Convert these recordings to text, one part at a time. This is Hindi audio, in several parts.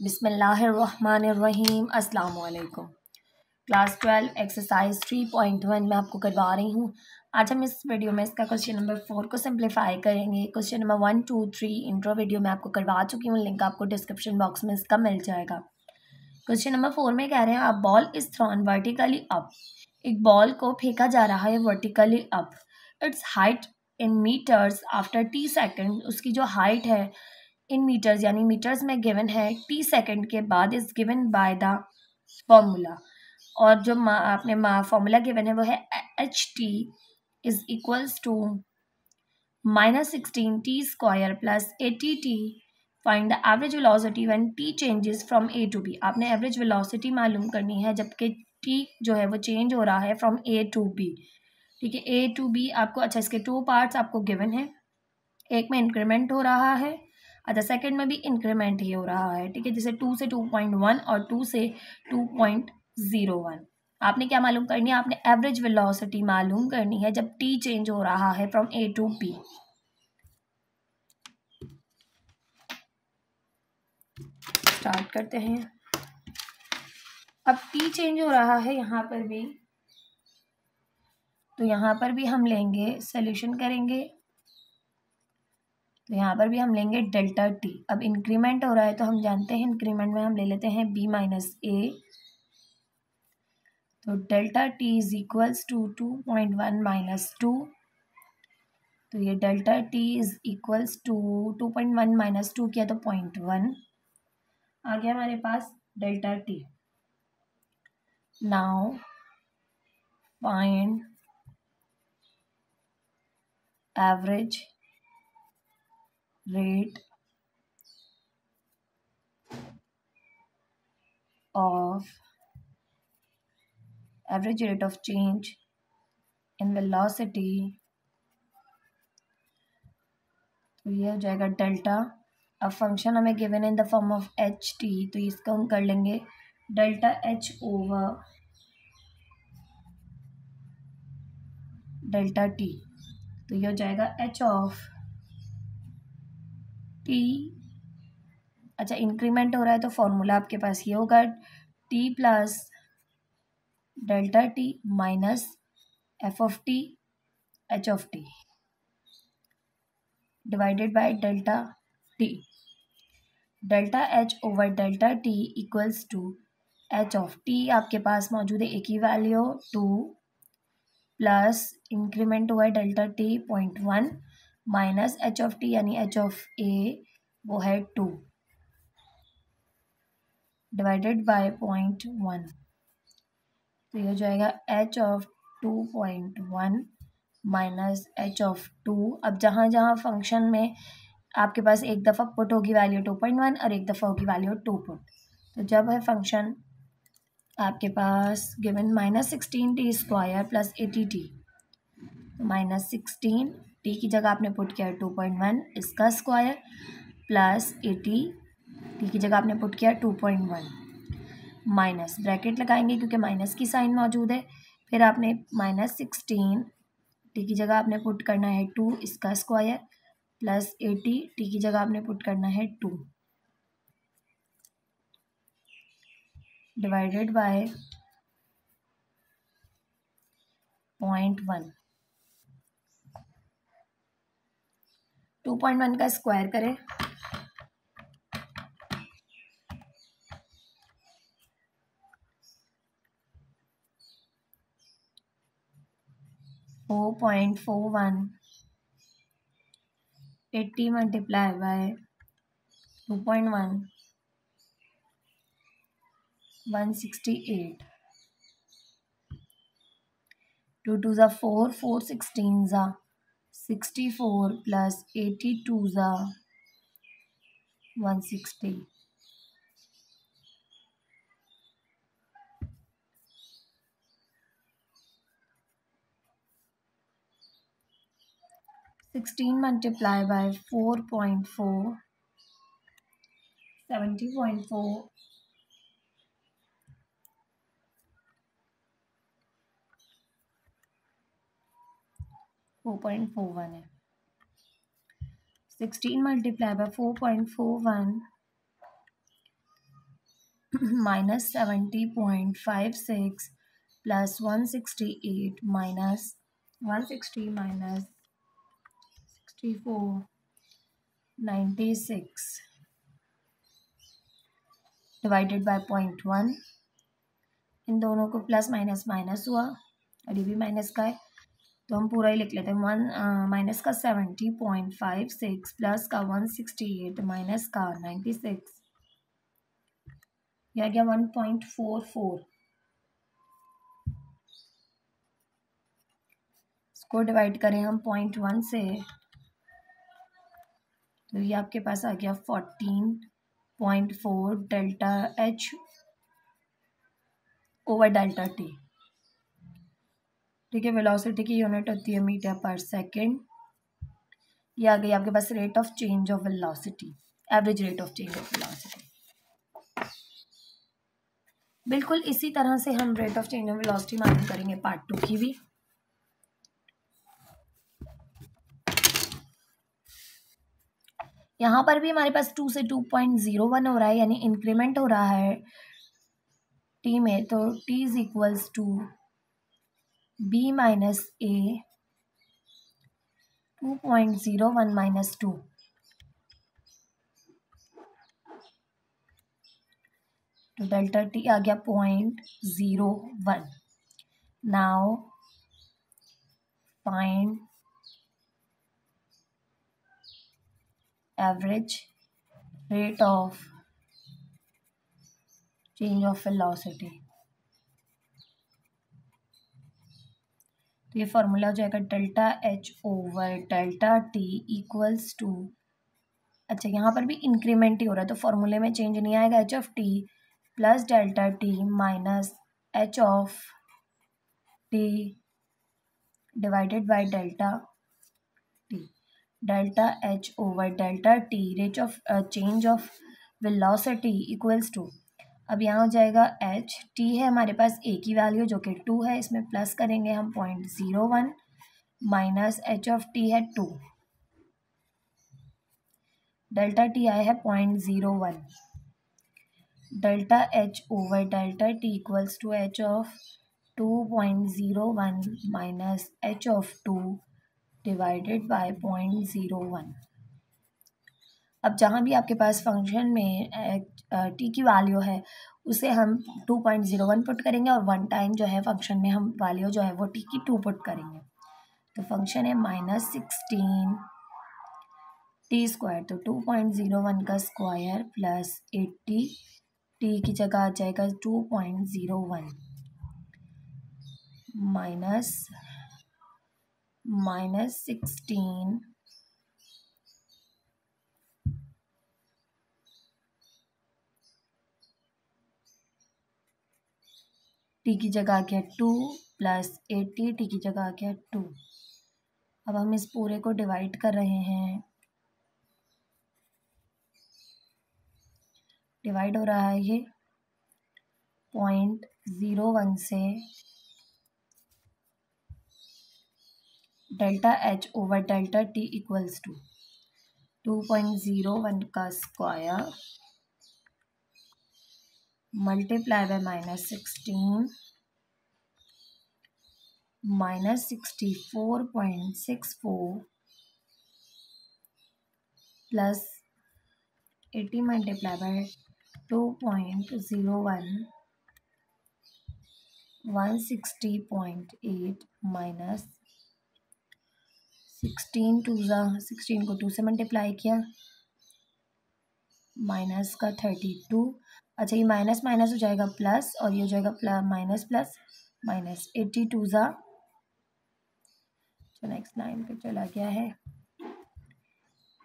बिसमीम अस्सलाम class twelve exercise three point one मैं आपको करवा रही हूँ। आज हम इस वीडियो में इसका क्वेश्चन नंबर फोर को सिंप्लीफाई करेंगे। Question number one two three intro video में आपको करवा चुकी हूँ। लिंक आपको डिस्क्रिप्शन बॉक्स में इसका मिल जाएगा। क्वेश्चन नंबर फोर में कह रहे हैं, आप ball is thrown vertically up एक बॉल को फेंका जा रहा है vertically up its height in metres after T second उसकी जो हाइट है इन मीटर्स यानी मीटर्स में गिवन है टी सेकेंड के बाद is given by the formula और जो मा, आपने मा फॉर्मूला गिवन है, वो है H T is equals to minus sixteen T square plus eighty T find the average velocity when T changes from A to B आपने एवरेज वेलोसिटी मालूम करनी है, जबकि टी जो है, वो चेंज हो रहा है फ्रॉम ए टू बी ठीक है ए टू बी आपको अच्छा इसके टू पार्ट्स आपको गिवन है। एक में इंक्रीमेंट हो रहा है अच्छा सेकंड में भी इंक्रीमेंट ही हो रहा है, ठीक है? जैसे टू से टू पॉइंट वन और टू से टू पॉइंट ज़ीरो वन आपने क्या मालूम करनी है? आपने एवरेज वेलोसिटी मालूम करनी है जब टी चेंज हो रहा है from A to B start करते हैं। अब टी चेंज हो रहा है यहाँ पर भी। तो यहाँ पर भी हम लेंगे सोल्यूशन करेंगे। तो यहाँ पर भी हम लेंगे डेल्टा टी। अब इंक्रीमेंट हो रहा है तो हम जानते हैं इंक्रीमेंट में हम ले लेते हैं बी माइनस ए तो delta T is equals to two point one minus two तो ये delta T is equals to two point one minus two किया तो पॉइंट वन आ गया हमारे पास delta T. Now find average rate of, average rate of change in velocity तो ये हो जाएगा डेल्टा अब फ़ंक्शन हमें given in the form of H T तो इसका हम कर लेंगे delta H over delta T तो ये हो जाएगा एच ऑफ़ टी अच्छा इंक्रीमेंट हो रहा है तो फॉर्मूला आपके पास ये होगा T plus delta T minus F of T H of T divided by delta T delta H over delta T equals to H of T आपके पास मौजूद है एक ही वैल्यू टू प्लस इंक्रीमेंट हुआ है delta T point one minus H of T यानी एच ऑफ़ ए, वो है two. Divided by point one. तो ये हो जाएगा H of two point one minus H of two. अब जहाँ जहाँ फ़ंक्शन में आपके पास एक दफ़ा पुट होगी वैल्यू टू पॉइंट वन और एक दफ़ा होगी वैल्यू टू पुट। तो जब है फ़ंक्शन आपके पास given minus sixteen T square plus eighty T, minus sixteen T की जगह आपने पुट किया है टू पॉइंट वन इसका स्क्वायर प्लस एटी टी की जगह आपने पुट किया two point one minus bracket लगाएँगे क्योंकि माइनस की साइन मौजूद है। फिर आपने माइनस सिक्सटीन टी की जगह आपने पुट करना है टू इसका स्क्वायर प्लस एटी टी की जगह आपने पुट करना है two divided by point one two point one का स्क्वायर करें। Four point four one, eighty multiply by two point one one sixty eight. Two two ज़ा फोर फोर सिक्सटीन ज़ा। 64 plus 82 is 160. Sixteen multiplied by four point four. Seventy point four four point four one है। Sixteen multiply by four point four one minus seventy point five six plus one sixty eight minus one sixty minus sixty four ninety six divided by point one इन दोनों को प्लस माइनस माइनस हुआ। और ये भी माइनस का है। तो हम पूरा ही लिख लेते हैं। वन माइनस का seventy point five six plus का वन सिक्सटी एट माइनस का नाइन्टी सिक्स यह गया वन पॉइंट फोर फोर इसको डिवाइड करें हम पॉइंट वन से। तो ये आपके पास आ गया fourteen point four delta H over delta T ठीक है वेलोसिटी की यूनिट होती है मीटर पर सेकेंड ये आ गई आपके पास rate of change of velocity average rate of change of velocity बिल्कुल इसी तरह से हम rate of change of velocity मालूम करेंगे पार्ट टू की भी. यहाँ पर भी हमारे पास टू से टू पॉइंट ज़ीरो वन हो रहा है, यानी इंक्रीमेंट हो रहा है टी में तो T is equals to B minus A two point zero one minus two तो डेल्टा टी आ गया point zero one now find average rate of change of velocity तो ये फॉर्मूला हो जाएगा delta H over delta T equals to अच्छा यहाँ पर भी इंक्रीमेंट ही हो रहा है तो फॉर्मूले में चेंज नहीं आएगा H of T plus delta T minus H of T divided by delta T delta H over delta T rate of change of velocity equals to अब यहाँ हो जाएगा एच टी है हमारे पास ए की वैल्यू जो कि टू है, इसमें प्लस करेंगे हम point zero one minus H of T है टू डेल्टा टी आया है point zero one delta H over delta T equals to H of two point zero one minus H of two divided by point zero one अब जहाँ भी आपके पास फ़ंक्शन में टी की वैल्यू है, उसे हम two point zero one put करेंगे और वन टाइम जो है फ़ंक्शन में हम वैल्यू जो है वो टी की टू पुट करेंगे। तो फ़ंक्शन है माइनस सिक्सटीन टी स्क्वायर तो टू पॉइंट ज़ीरो वन का स्क्वायर प्लस एट्टी टी की जगह आ जाएगा two point zero one minus minus sixteen T की जगह आ गया टू प्लस एटी टी की जगह आ गया टू। अब हम इस पूरे को डिवाइड कर रहे हैं। डिवाइड हो रहा है ये पॉइंट ज़ीरो वन से delta H over delta T equals to. Two point zero one का square multiply by minus sixteen minus sixty four point six four plus eighty multiply by two point zero one one sixty point eight minus sixteen two ज़ा, सिक्सटीन को टू से मल्टीप्लाई किया, माइनस का थर्टी टू। अच्छा ये माइनस माइनस हो जाएगा प्लस और ये हो जाएगा plus minus plus, minus eighty two ज़ा तो नेक्स्ट नाइन पे चला गया है।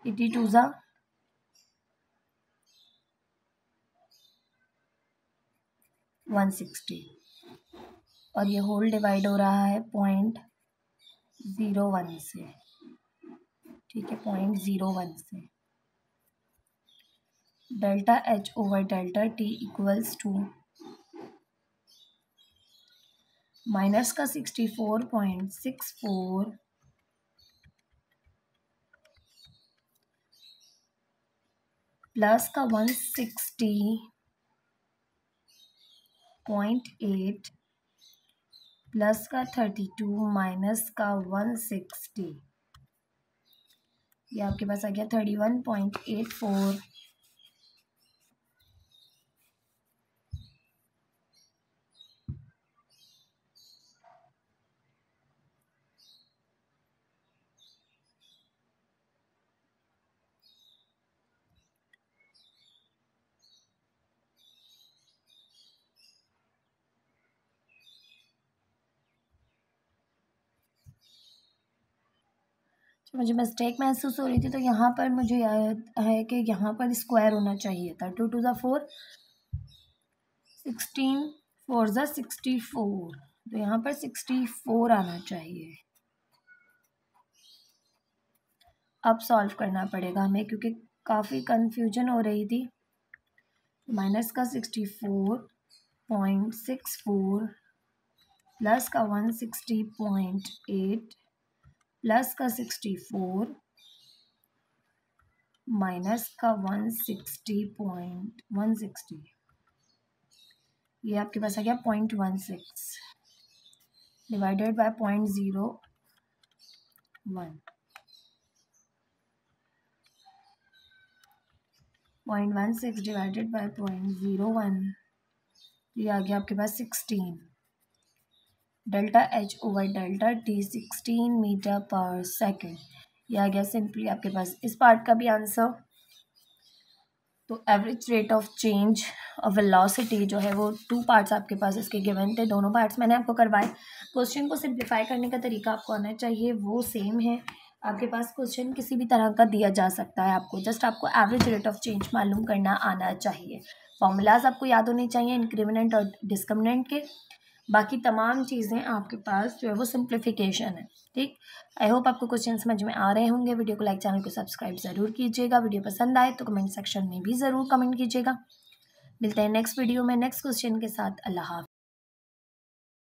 एट्टी टू ज़ा वन सिक्सटी और ये होल डिवाइड हो रहा है पॉइंट ज़ीरो वन से। ठीक है पॉइंट ज़ीरो वन से। Delta H over delta T equals to minus का sixty four point six four plus का one sixty point eight, plus का थर्टी टू माइनस का वन सिक्सटी। ये आपके पास आ गया thirty one point eight four. मुझे मिस्टेक महसूस हो रही थी तो यहाँ पर मुझे याद है कि यहाँ पर स्क्वायर होना चाहिए था। टू टू ज़ा फोर सिक्सटीन फोर ज़ा सिक्सटी फोर तो यहाँ पर सिक्सटी फोर आना चाहिए। अब सॉल्व करना पड़ेगा हमें, क्योंकि काफ़ी कन्फ्यूज़न हो रही थी। माइनस का sixty four point six four plus का one sixty point eight plus का सिक्सटी फोर, माइनस का one sixty point, one sixty. ये आपके पास आ गया point one six, divided by point zero one. Point one six divided by point zero one, ये आ गया आपके पास sixteen. Delta H over delta T sixteen meter पर सेकेंड। ये आ गया सिंपली आपके पास। इस पार्ट का भी आंसर। तो average rate of change of velocity जो है वो टू पार्ट्स आपके पास इसके गिवन थे। दोनों पार्ट्स मैंने आपको करवाए। क्वेश्चन को सिंप्लीफाई करने का तरीका आपको आना चाहिए। वो सेम है। आपके पास क्वेश्चन किसी भी तरह का दिया जा सकता है आपको। जस्ट आपको एवरेज रेट ऑफ़ चेंज मालूम करना आना चाहिए। फॉर्मूलाज आपको याद होने चाहिए इंक्रीमिनेंट और डिस्क्रिमिनेंट के। बाकी तमाम चीज़ें आपके पास जो है वो सिंप्लीफिकेशन है, ठीक? आई होप आपको क्वेश्चन समझ में आ रहे होंगे। वीडियो को लाइक चैनल को सब्सक्राइब ज़रूर कीजिएगा। वीडियो पसंद आए तो कमेंट सेक्शन में भी ज़रूर कमेंट कीजिएगा। मिलते हैं नेक्स्ट वीडियो में। नेक्स्ट क्वेश्चन के साथ अल्लाह